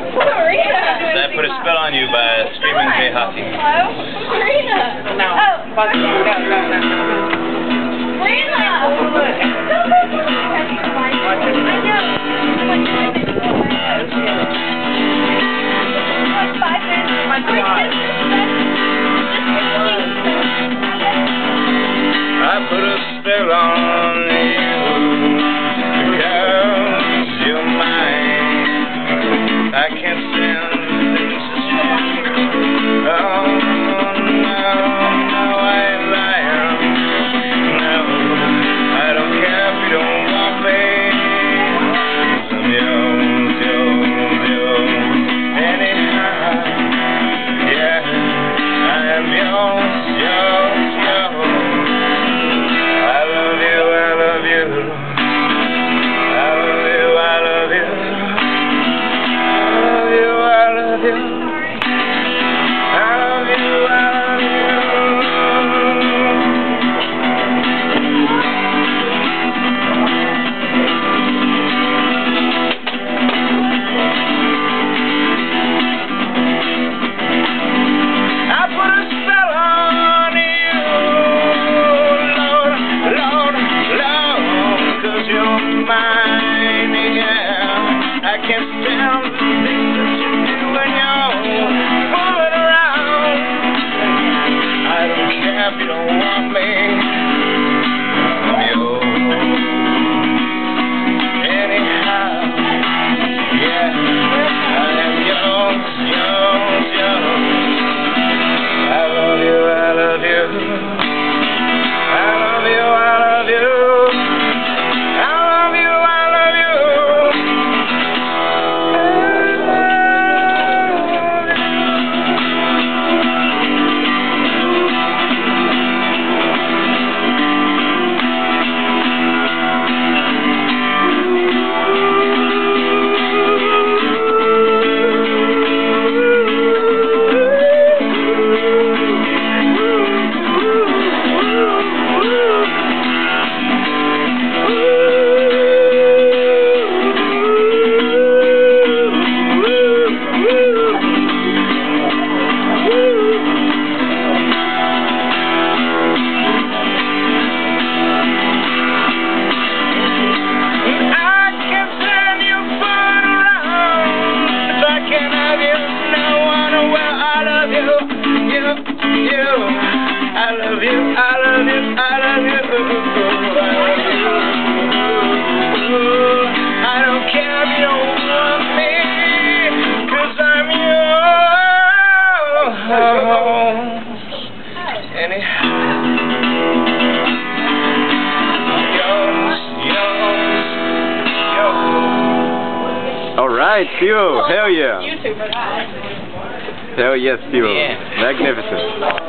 I put a spell on you by screaming Jay Hussey. Hello? Marina. No. Oh. No, no, no, Marina. I put a spell on you. I love you. I love you. I love you. I don't care if you want I'm yours. All right, hell yeah. Hell yes, you Yeah. Magnificent.